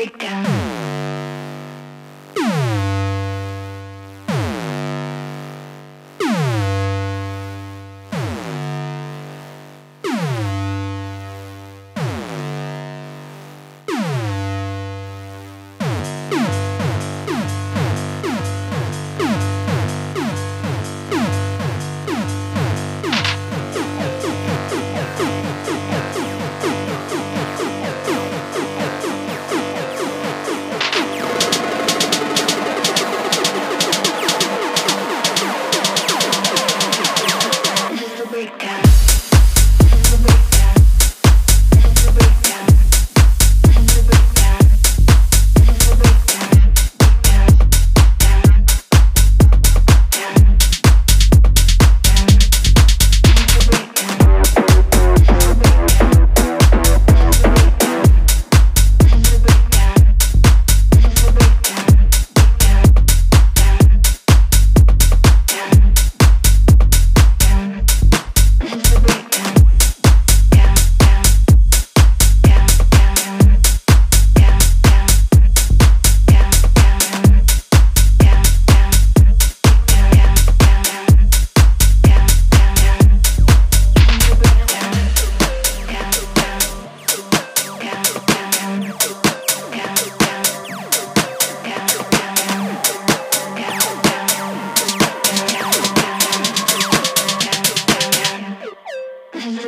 break down.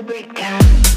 Breakdown.